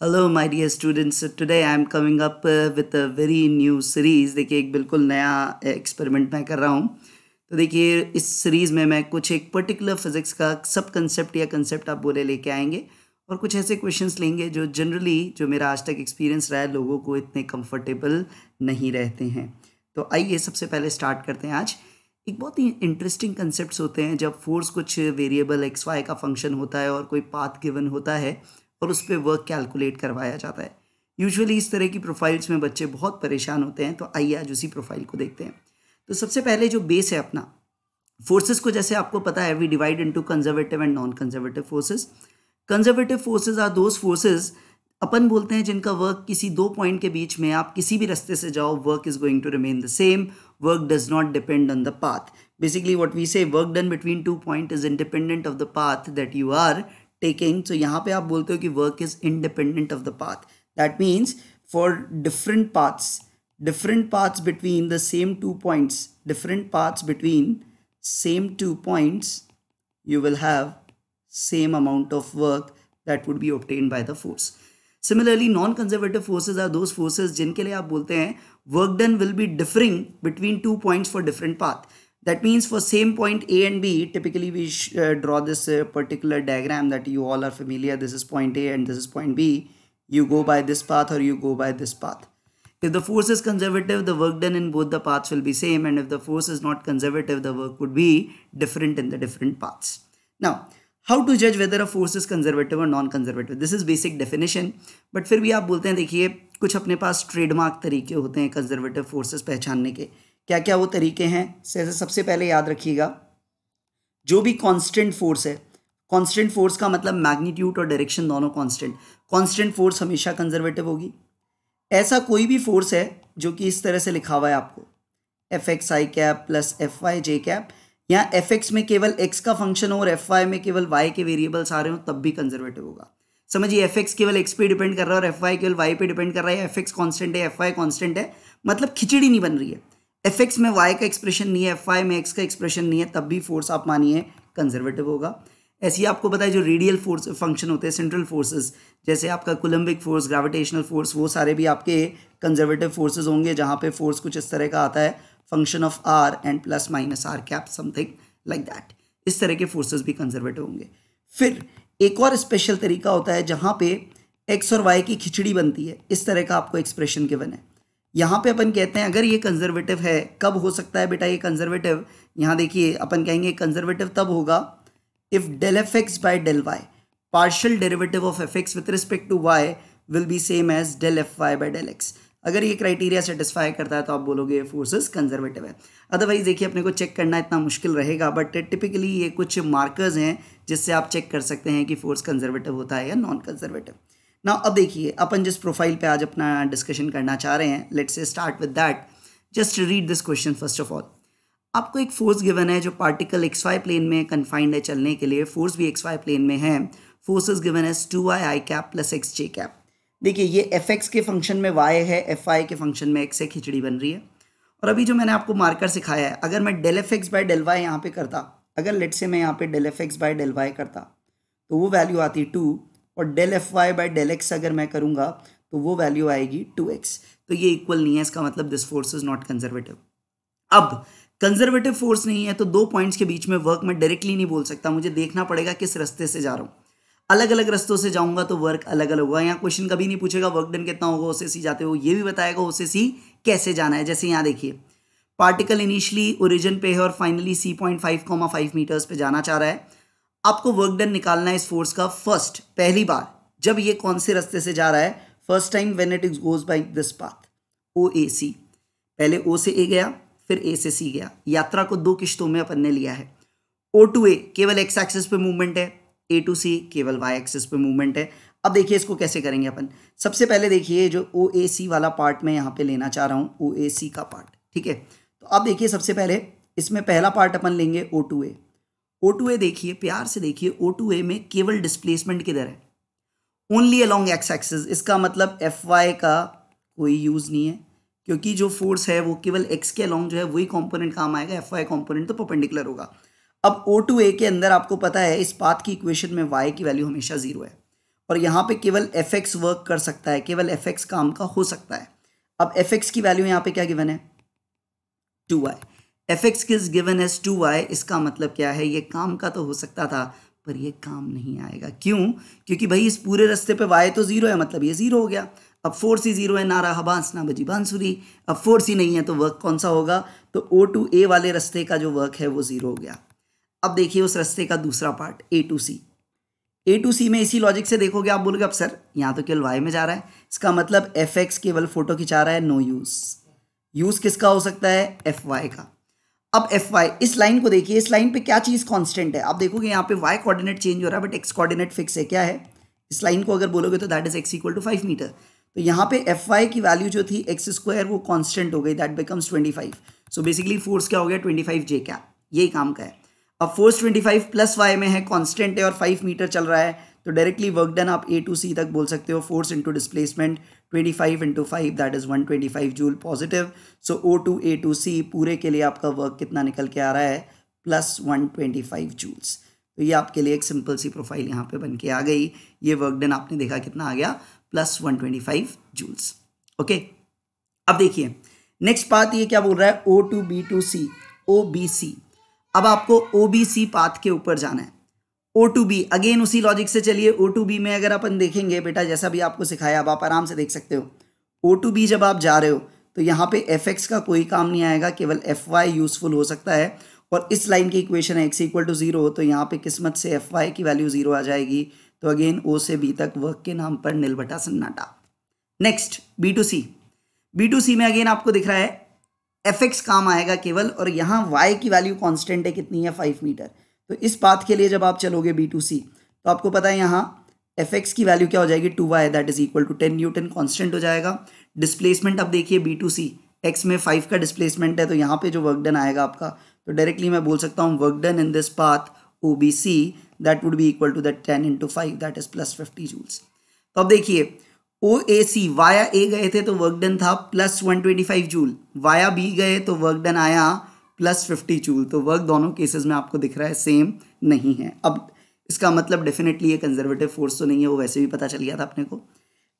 Hello my dear students today I am coming up with a very new series देखिए, एक बिल्कुल नया experiment मैं कर रहा हूँ। तो देखिए, इस सीरीज़ में मैं कुछ एक पर्टिकुलर फिज़िक्स का सब कंसेप्ट या कंसेप्ट आप बोले लेके आएँगे और कुछ ऐसे क्वेश्चंस लेंगे जो जनरली जो मेरा आज तक एक्सपीरियंस रहा है, लोगों को इतने कंफर्टेबल नहीं रहते हैं। तो आइए सबसे पहले स्टार्ट करते हैं आज। एक बहुत ही इंटरेस्टिंग कंसेप्ट होते हैं जब फोर्स कुछ वेरिएबल एक्स वाई का फ़ंक्शन होता है और कोई पाथ गिवन होता है। और उस पर वर्क कैलकुलेट करवाया जाता है। यूजुअली इस तरह की प्रोफाइल्स में बच्चे बहुत परेशान होते हैं तो आइए आज उसी प्रोफ़ाइल को देखते हैं। तो सबसे पहले जो बेस है अपना फोर्सेस को जैसे आपको पता है we divide into conservative and non conservative forces conservative forces are those forces अपन बोलते हैं, जिनका वर्क किसी दो पॉइंट के बीच में, आप किसी भी रास्ते से जाओ work is going to remain the same work does not depend on the path basically what we say work done between two point is independent of the path that you are taking so यहाँ पे आप बोलते हो कि work is independent of the path that means for different paths different paths between the same two points different paths between same two points you will have same amount of work that would be obtained by the force similarly non-conservative forces are those forces जिनके लिए आप बोलते हैं work done will be differing between two points for different path that means for same point a and b typically we uh, draw this uh, particular diagram that you all are familiar this is point a and this is point b you go by this path or you go by this path if the force is conservative the work done in both the paths will be same and if the force is not conservative the work would be different in the different paths now how to judge whether a force is conservative or non conservative this is basic definition but फिर भी आप बोलते हैं देखिए कुछ अपने पास trademark तरीके होते हैं कंजर्वेटिव फोर्सेस पहचानने के क्या क्या वो तरीके हैं? सबसे पहले याद रखिएगा। जो भी कांस्टेंट फोर्स है कांस्टेंट फोर्स का मतलब मैग्नीट्यूड और डायरेक्शन दोनों कांस्टेंट कांस्टेंट फोर्स हमेशा कंजर्वेटिव होगी। ऐसा कोई भी फोर्स है, जो कि इस तरह से लिखा हुआ है आपको। F X I cap plus F Y J cap या एफ़ एक्स में केवल एक्स का फ़ंक्शन हो और एफ़ वाई में केवल वाई के वेरिएबल्स आ रहे हो, तब भी कंजर्वेटिव होगा। समझिए एफ़ एक्स केवल एक्स पे डिपेंड कर रहा है और एफ़ वाई केवल वाई पे डिपेंड कर रहा है एफ़ एक्स कॉन्स्टेंट है एफ़ वाई कॉन्स्टेंट है मतलब खिचड़ी नहीं बन रही है। एफ़ एक्स में वाई का एक्सप्रेशन नहीं है एफ़ वाई में एक्स का एक्सप्रेशन नहीं है, तब भी फोर्स आप मानिए कंजर्वेटिव होगा। ऐसी आपको पता है जो रेडियल फोर्स फ़ंक्शन होते हैं सेंट्रल फोर्सेस जैसे आपका कोलम्बिक फोर्स ग्रेविटेशनल फोर्स वो सारे भी आपके कंजर्वेटिव फोर्सेस होंगे, जहाँ पे फोर्स कुछ इस तरह का आता है function of R and plus minus R cap something like that इस तरह के फोर्सेस भी कंजर्वेटिव होंगे। फिर एक और स्पेशल तरीका होता है, जहाँ पे एक्स और वाई की खिचड़ी बनती है, इस तरह का आपको एक्सप्रेशन गिवन है। यहाँ पे अपन कहते हैं, अगर ये कंजर्वेटिव है, कब हो सकता है बेटा ये कंजर्वेटिव यहाँ देखिए, अपन कहेंगे कंजर्वेटिव तब होगा if del F X by del Y partial derivative of F X with respect to Y will be same as del F Y by del X अगर ये क्राइटेरिया सेटिस्फाई करता है तो आप बोलोगे फोर्सेस कंजर्वेटिव है। अदरवाइज़ देखिए, अपने को चेक करना इतना मुश्किल रहेगा बट टिपिकली ये कुछ मार्कर्स हैं जिससे आप चेक कर सकते हैं कि फोर्स कंजर्वेटिव होता है या नॉन कंजर्वेटिव ना अब देखिए, अपन जिस प्रोफ़ाइल पे आज अपना डिस्कशन करना चाह रहे हैं let's say start with that just read this question first of all आपको एक फोर्स गिवन है जो पार्टिकल एक्स वाई प्लेन में कन्फाइंड है चलने के लिए। फोर्स भी एक्स वाई प्लेन में है। Force is given as two I I cap plus X J cap देखिए, ये एफ़ एक्स के फ़ंक्शन में वाई है एफ़ आई के फ़ंक्शन में एक्स है खिचड़ी बन रही है। और अभी जो मैंने आपको मार्कर सिखाया है, अगर मैं del F X by del Y यहाँ पे करता, अगर लेट से मैं यहाँ पे del F X by del Y करता तो वो वैल्यू आती टू और del F Y by del X अगर मैं करूँगा तो वो वैल्यू आएगी टू एक्स तो ये इक्वल नहीं है, इसका मतलब this force is not conservative अब कंजर्वेटिव फोर्स नहीं है तो दो पॉइंट्स के बीच में वर्क मैं डायरेक्टली नहीं बोल सकता। मुझे देखना पड़ेगा किस रास्ते से जा रहा हूँ। अलग अलग रस्तों से जाऊँगा तो वर्क अलग अलग होगा। यहाँ क्वेश्चन कभी नहीं पूछेगा वर्क डन कितना होगा ओसे सी जाते हो। ये भी बताएगा ओसे सी कैसे जाना है। जैसे यहाँ देखिए पार्टिकल इनिशियली ओरिजिन पे है और finally C point five comma five meters पे जाना चाह रहा है। आपको वर्क डन निकालना है इस फोर्स का फ़र्स्ट पहली बार। जब ये कौन से रास्ते से जा रहा है? First time when it goes by this path O A C पहले ओ से ए गया, फिर ए से सी गया। यात्रा को दो किश्तों में अपन ने लिया है। ओ टू ए केवल एक्स एक्सिस पे मूवमेंट है। ए टू सी केवल वाई एक्सिस पे मूवमेंट है। अब देखिए इसको कैसे करेंगे अपन। सबसे पहले देखिए, जो ओ ए सी वाला पार्ट मैं यहाँ पे लेना चाह रहा हूँ ओ ए सी का पार्ट ठीक है? तो अब देखिए सबसे पहले, इसमें पहला पार्ट अपन लेंगे ओ टू ए ओ टू ए देखिए, प्यार से देखिए ओ टू ए में केवल डिस्प्लेसमेंट किधर है? ओनली अलॉन्ग एक्स एक्सिस इसका मतलब एफ़ वाई का कोई यूज़ नहीं है, क्योंकि जो फोर्स है वो केवल एक्स के अलॉन्ग जो है, वही कंपोनेंट काम आएगा एफ़ वाई कॉम्पोनेंट तो परपेंडिकुलर होगा। अब ओ टू ए के अंदर आपको पता है, इस पाथ की इक्वेशन में वाई की वैल्यू हमेशा ज़ीरो है, और यहाँ पे केवल एफ़ एक्स वर्क कर सकता है, केवल एफ़ एक्स काम का हो सकता है। अब एफ़ एक्स की वैल्यू यहाँ पे क्या गिवन है? टू वाई एफ़ एक्स किस गिवन एज टू वाई इसका मतलब क्या है? ये काम का तो हो सकता था, पर ये काम नहीं आएगा। क्यों? क्योंकि भाई इस पूरे रास्ते पे वाई तो ज़ीरो है मतलब ये ज़ीरो हो गया। अब फोर सी ज़ीरो है ना रहा बाँस ना बजी बांसुरी। अब फोर सी नहीं है तो वर्क कौन सा होगा? तो ओ टू ए वाले रास्ते का जो वर्क है, वो ज़ीरो हो गया। अब देखिए उस रास्ते का दूसरा part A to C A to C में इसी लॉजिक से देखोगे आप बोलोगे अब सर यहाँ तो केवल वाई में जा रहा है। इसका मतलब एफ़ एक्स केवल फ़ोटो खिंचा रहा है नो यूज़ यूज़ किसका हो सकता है? एफ़ वाई का। अब एफ़ वाई इस लाइन को देखिए, इस लाइन पे क्या चीज़ कांस्टेंट है? आप देखोगे यहाँ पे वाई कोऑर्डिनेट चेंज हो रहा है बट एक्स कोऑर्डिनेट फिक्स है, क्या है? इस लाइन को अगर बोलोगे तो that is X equal to five meter तो यहाँ पे एफ़ वाई की वैल्यू जो थी एक्स स्क्वायर वो कांस्टेंट हो गई that becomes twenty five so basically force क्या हो गया? ट्वेंटी फाइव जे क्या यही काम का है. अब force twenty five plus Y में है कॉन्स्टेंट है और फाइव मीटर चल रहा है तो डायरेक्टली वर्क डन आप ए टू सी तक बोल सकते हो force into displacement twenty five into five that is one twenty five joule positive so O to A to C पूरे के लिए आपका वर्क कितना निकल के आ रहा है? Plus one twenty five joules तो ये आपके लिए एक सिंपल सी प्रोफ़ाइल यहाँ पे बन के आ गई। ये वर्क डन आपने देखा कितना आ गया? Plus one twenty five joules okay अब देखिए नेक्स्ट बात ये क्या बोल रहा है? O to B to C O B C अब आपको ओ बी सी पाथ के ऊपर जाना है। ओ टू बी अगेन उसी लॉजिक से चलिए। ओ टू बी में अगर अपन देखेंगे, बेटा, जैसा भी आपको सिखाया अब आप आराम से देख सकते हो। ओ टू बी जब आप जा रहे हो तो यहाँ पे एफ़ एक्स का कोई काम नहीं आएगा, केवल एफ़ वाई यूजफुल हो सकता है। और इस लाइन की इक्वेशन है एक्स इक्वल टू ज़ीरो तो यहाँ पे किस्मत से एफ़ वाई की वैल्यू ज़ीरो आ जाएगी। तो अगेन ओ से बी तक वर्क के नाम पर नील बटा सन्नाटा। Next B to C B to C में अगेन आपको दिख रहा है एफ़ एक्स काम आएगा केवल, और यहाँ वाई की वैल्यू कॉन्स्टेंट है, कितनी है? फाइव मीटर तो इस पाथ के लिए जब आप चलोगे बी टू सी तो आपको पता है यहाँ एफ़ एक्स की वैल्यू क्या हो जाएगी? Two Y that is equal to ten newton constant हो जाएगा। डिस्प्लेसमेंट अब देखिए बी टू सी एक्स में फाइव का डिस्प्लेसमेंट है तो यहाँ पे जो वर्क डन आएगा आपका तो डायरेक्टली मैं बोल सकता हूँ work done in this path O B C that would be equal to that ten into five that is plus fifty joules तो अब देखिए ओ ए सी वाया ए गए थे तो वर्क डन था plus one twenty five joule via B गए तो work done आया प्लस फिफ्टी जूल तो वर्क दोनों केसेस में आपको दिख रहा है सेम नहीं है। अब इसका मतलब डेफिनेटली ये कंजर्वेटिव फोर्स तो नहीं है, वो वैसे भी पता चल गया था अपने को।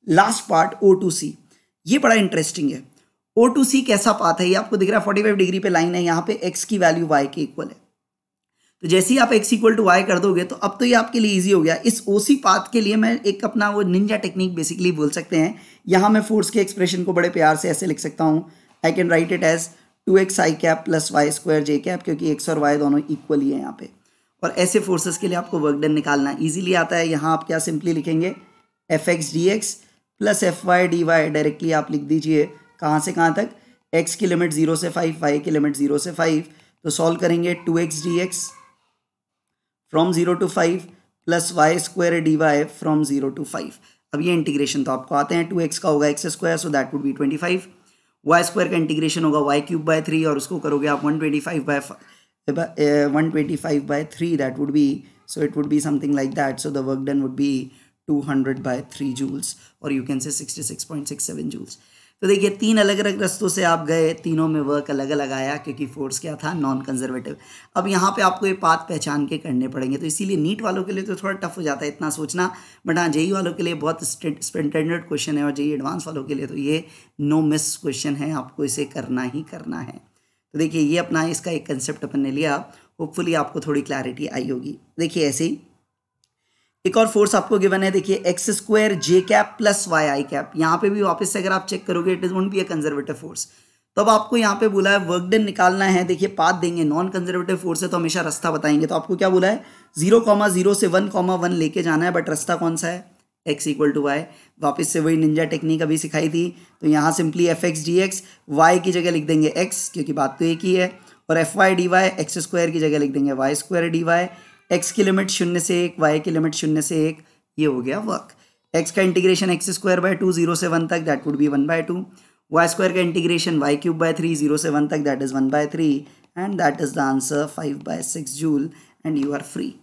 Last part O to C ये बड़ा इंटरेस्टिंग है। ओ टू सी कैसा पाथ है? ये आपको दिख रहा है फोर्टी फाइव डिग्री पे लाइन है, यहाँ पे एक्स की वैल्यू वाई के इक्वल है। तो जैसे ही आप एक्स इक्वल टू वाई कर दोगे तो अब तो ये आपके लिए इजी हो गया। इस ओसी पाथ के लिए मैं एक अपना वो निंजा टेक्निक बेसिकली बोल सकते हैं। यहाँ मैं फोर्स के एक्सप्रेशन को बड़े प्यार से ऐसे लिख सकता हूँ। I can write it as two X I cap plus Y square J cap क्योंकि एक्स और वाई दोनों इक्वल ही है यहाँ पे। और ऐसे फोर्सेस के लिए आपको वर्क डन निकालना ईजिली आता है। यहाँ आप क्या सिंपली लिखेंगे? F X D X plus F Y D Y directly आप लिख दीजिए। कहाँ से कहाँ तक? एक्स की लिमिट ज़ीरो से फाइव वाई की लिमिट ज़ीरो से फाइव तो सॉल्व करेंगे two X D X from zero to five plus Y square D Y from zero to five अब ये इंटीग्रेशन तो आपको आते हैं। टू एक्स का होगा X square so that would be twenty five Y square का इंटीग्रेशन होगा वाई क्यूब बाय थ्री और उसको करोगे आप one twenty five by one twenty five by three that would be so it would be something like that so the work done would be two hundred by three joules और you can say sixty six point six seven joules तो देखिए, तीन अलग अलग रस्तों से आप गए, तीनों में वर्क अलग अलग आया क्योंकि फोर्स क्या था? नॉन कंजर्वेटिव अब यहाँ पे आपको ये पाथ पहचान के करने पड़ेंगे। तो इसीलिए नीट वालों के लिए तो थोड़ा टफ हो जाता है इतना सोचना बट हाँ जेई वालों के लिए बहुत स्टैंडर्ड क्वेश्चन है और जेई एडवांस वालों के लिए तो ये नो मिस क्वेश्चन है। आपको इसे करना ही करना है। तो देखिए, ये अपना इसका एक कंसेप्ट अपन ने लिया। होपफुली आपको थोड़ी क्लैरिटी आई होगी। देखिए, ऐसे ही एक और फोर्स आपको गिवन है, देखिए X square J cap plus Y I cap यहाँ पे भी वापस से अगर आप चेक करोगे it is won't be a conservative force तो अब आपको यहाँ पे बोला है वर्क डन निकालना है, देखिए पाथ देंगे नॉन कंजर्वेटिव फोर्स है तो हमेशा रास्ता बताएँगे। तो आपको क्या बोला है? ज़ीरो कॉमा ज़ीरो से वन कॉमा वन लेके जाना है बट रास्ता कौन सा है? एक्स इक्वल टू वाई वापस से वही निंजा टेक्निक अभी सिखाई थी। तो यहाँ simply F X D X Y की जगह लिख देंगे एक्स क्योंकि बात तो एक ही है। और F Y D Y X square की जगह लिख देंगे Y square D Y X की लिमिट शून्य से एक वाई की लिमिट शून्य से एक, ये हो गया वर्क एक्स का integration X square by two zero से वन तक that would be one by two Y square का integration Y cube by three zero से वन तक that is one by three and that is the answer five by six joule and you are free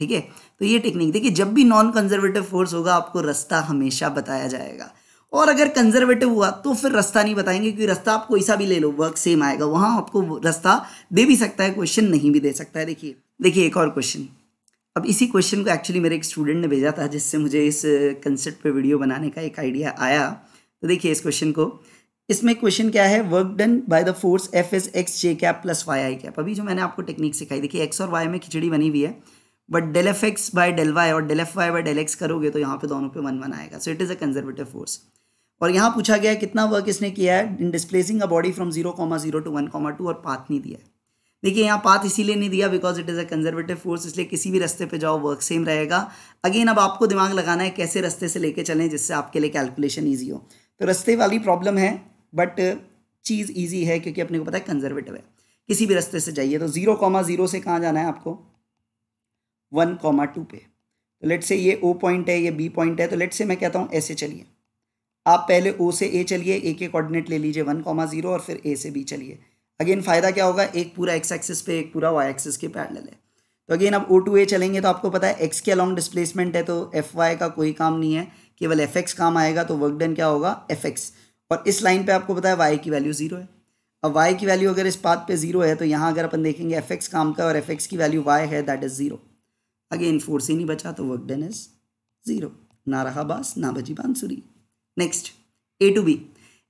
ठीक है? तो ये technique देखिए, जब भी नॉन कंजर्वेटिव फोर्स होगा, आपको रास्ता हमेशा बताया जाएगा। और अगर कंजर्वेटिव हुआ तो फिर रास्ता नहीं बताएँगे, क्योंकि रास्ता आप कोई सा भी ले लो वर्क सेम आएगा। वहाँ आपको रास्ता दे भी सकता है क्वेश्चन नहीं भी दे सकता है। देखिए देखिए, एक और क्वेश्चन अब इसी क्वेश्चन को एक्चुअली मेरे एक स्टूडेंट ने भेजा था, जिससे मुझे इस कंसेप्ट पे वीडियो बनाने का एक आइडिया आया। तो देखिए इस क्वेश्चन को। इसमें क्वेश्चन क्या है? Work done by the force F S X J cap plus Y I cap अभी जो मैंने आपको टेक्निक सिखाई, देखिए एक्स और वाई में खिचड़ी बनी हुई है but del F X by del Y और del F Y by del X करोगे तो यहाँ पे दोनों पे वन वन आएगा। So it is a conservative force और यहाँ पूछा गया है कितना वर्क इसने किया है? In displacing a body from zero comma zero to one comma two और पाथ नहीं दिया है। देखिए, यहाँ पाथ इसीलिए नहीं दिया because it is a conservative force इसलिए किसी भी रस्ते पे जाओ वर्क सेम रहेगा। अगेन अब आपको दिमाग लगाना है कैसे रास्ते से लेके चलें जिससे आपके लिए कैलकुलेशन ईजी हो। तो रस्ते वाली प्रॉब्लम है बट चीज़ ईजी है क्योंकि अपने को पता है कंजर्वेटिव है। किसी भी रस्ते से जाइए तो ज़ीरो कॉमा ज़ीरो से कहाँ जाना है आपको? वन कॉमा टू पे। तो लेट से ये ओ पॉइंट है, ये बी पॉइंट है तो लेट से मैं कहता हूँ ऐसे चलिए। आप पहले ओ से ए चलिए ए के कोऑर्डिनेट ले लीजिए वन कॉमा ज़ीरो और फिर ए से बी चलिए। अगेन फ़ायदा क्या होगा? एक पूरा एक्स एक्सिस पे, एक पूरा वाई एक्सिस के पैरेलल है। तो अगेन अब ओ टू ए चलेंगे तो आपको पता है एक्स के अलॉन्ग डिस्प्लेसमेंट है तो एफ़ वाई का कोई काम नहीं है। केवल एफ़ एक्स काम आएगा तो वर्क डन क्या होगा? एफ़ एक्स और इस लाइन पे आपको पता है वाई की वैल्यू ज़ीरो है। अब वाई की वैल्यू अगर इस पाथ पे ज़ीरो है तो यहाँ अगर अपन देखेंगे एफ़ एक्स काम का और एफ़ एक्स की वैल्यू वाई है that is zero again force ही नहीं बचा तो वर्क डन इज़ ज़ीरो ना रहा बास, ना बची बांसुरी। Next A to B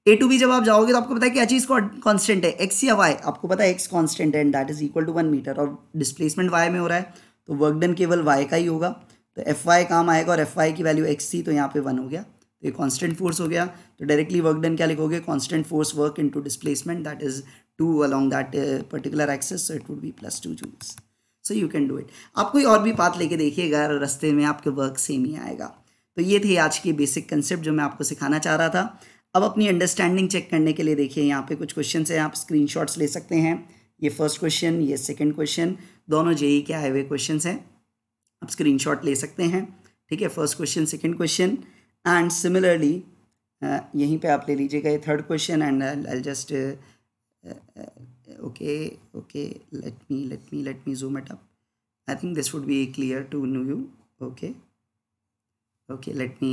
A to B जब आप जाओगे तो आपको पता है कि क्या चीज़ कॉन्स्टेंट है। एक्स या वाई आपको पता है एक्स कॉन्स्टेंट है and that is equal to one meter और डिस्प्लेसमेंट वाई में हो रहा है। तो वर्क डन केवल वाई का ही होगा। तो एफ़ वाई काम आएगा और एफ़ वाई की वैल्यू एक्स थी तो यहाँ पे वन हो गया। तो ये कॉन्स्टेंट फोर्स हो गया। तो डायरेक्टली वर्क डन क्या लिखोगे? Constant force work into displacement that is two along that particular axis so it would be plus two joules so you can do it आप कोई और भी बात लेके देखिएगा, रास्ते में आपके वर्क सेम ही आएगा। तो ये थे आज की बेसिक कंसेप्ट जो मैं आपको सिखाना चाह रहा था। अब अपनी अंडरस्टैंडिंग चेक करने के लिए देखिए, यहाँ पे कुछ क्वेश्चन है, आप स्क्रीनशॉट्स ले सकते हैं। ये फ़र्स्ट क्वेश्चन ये सेकंड क्वेश्चन दोनों जेई के आए हुए क्वेश्चन हैं। आप स्क्रीनशॉट ले सकते हैं, ठीक है? First question second question and similarly यहीं पे आप ले लीजिएगा ये third question and I just okay okay let me let me let me zoom it up I think this would be clear to new you okay okay let me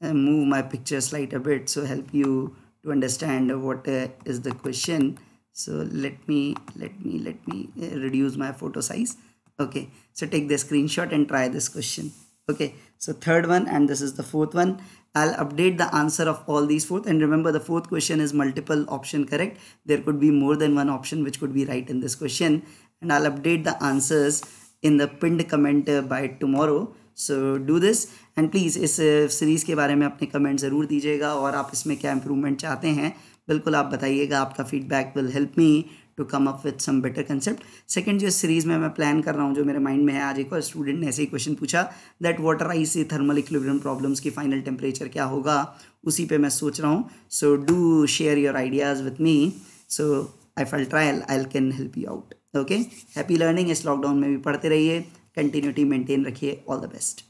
move my picture slide a bit so help you to understand what uh, is the question. So let me let me let me uh, reduce my photo size. Okay. So take the screenshot and try this question. Okay. So third one and this is the fourth one. I'll update the answer of all these fourth. And remember the fourth question is multiple option correct? There could be more than one option which could be right in this question. And I'll update the answers in the pinned comment uh, by tomorrow so do this and please इस series के बारे में अपने comment ज़रूर दीजिएगा और आप इसमें क्या इम्प्रूवमेंट चाहते हैं, बिल्कुल आप बताइएगा। आपका feedback will help me to come up with some better concept second जो सीरीज़ में मैं प्लान कर रहा हूँ, जो मेरे माइंड में है, आज एक और स्टूडेंट ने ऐसे ही क्वेश्चन पूछा that water ice thermal equilibrium problems की फाइनल टेम्परेचर क्या होगा? उसी पे मैं सोच रहा हूँ। So do share your ideas with me so I full trial I can help you out okay happy learning इस लॉकडाउन में भी पढ़ते रहिए। कंटिन्यूटी मेंटेन रखिए ऑल द बेस्ट